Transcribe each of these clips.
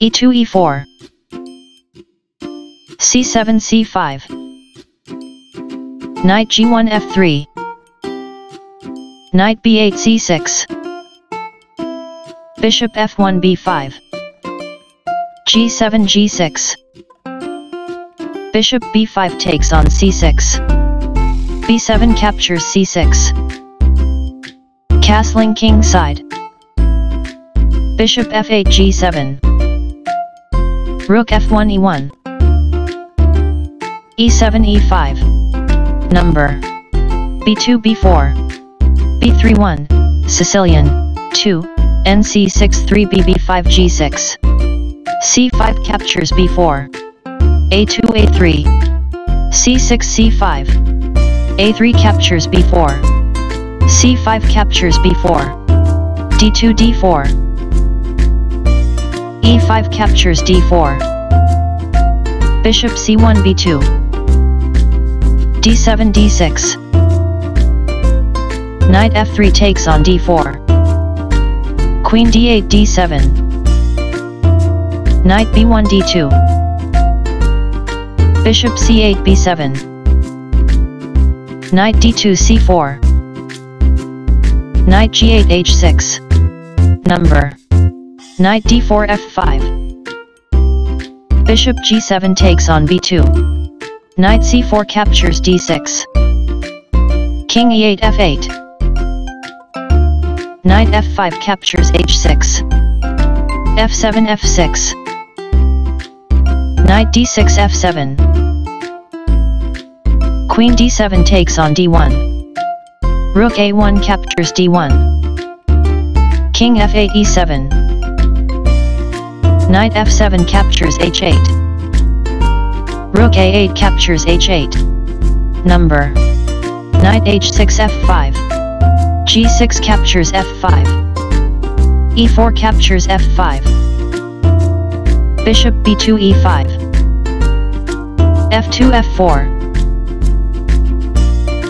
e2 e4 c7 c5 knight g1 f3 knight b8 c6 bishop f1 b5 g7 g6 bishop b5 takes on c6 b7 captures c6 castling king side bishop f8 g7 rook f1 e1 e7 e5 number. B2 b4 b3 1 Sicilian. 2 NC6 3 BB5 G6 C5 captures B4 A2 A3 C6 C5 A3 captures B4 C5 captures B4 D2 D4 E5 captures D4 Bishop C1 B2 D7 D6 Knight F3 takes on D4 Queen D8 D7 Knight B1 D2 Bishop C8 B7 Knight D2 C4 Knight G8 H6 Number Knight D4 F5 Bishop G7 takes on B2 Knight C4 captures D6 King E8 F8 Knight F5 captures H6 F7 F6 Knight D6 F7 Queen D7 takes on D1 Rook A1 captures D1 King F8 E7 Knight F7 captures H8 Rook A8 captures H8 Number. Knight H6 F5 G6 captures F5 E4 captures F5 Bishop B2 E5 F2 F4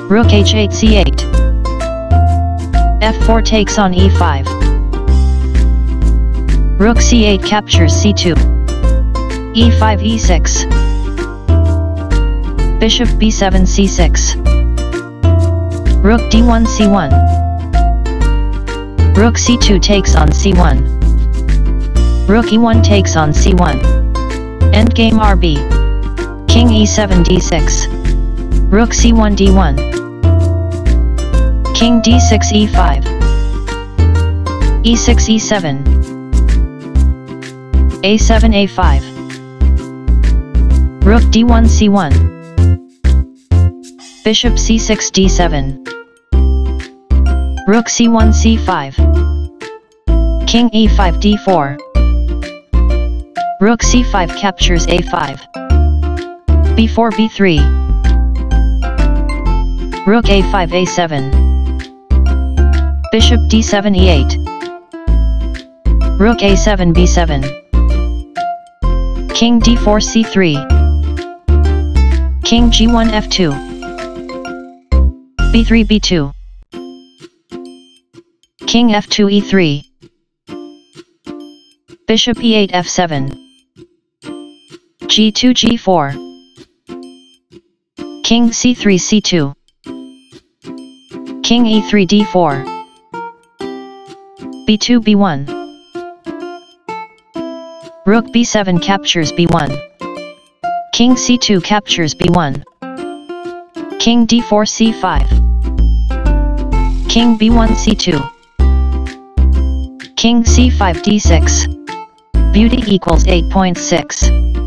Rook H8 C8 F4 takes on E5 Rook C8 captures C2 E5 E6 Bishop B7 C6 Rook D1 C1 Rook C2 takes on C1 Rook E1 takes on C1 Endgame RB King E7 D6 Rook C1 D1 King D6 E5 E6 E7 A7 A5 Rook D1 C1 Bishop C6 D7 Rook C1 C5 King E5 D4 Rook C5 captures A5 B4 B3 Rook A5 A7 Bishop D7 E8 Rook A7 B7 King D4 C3 King G1 F2 B3 B2 King F2 E3 Bishop E8 F7 G2 G4 King C3 C2 King E3 D4 B2 B1 Rook B7 captures B1 King C2 captures B1 King D4 C5 King B1 C2 King c5 d6. Beauty equals 8.6.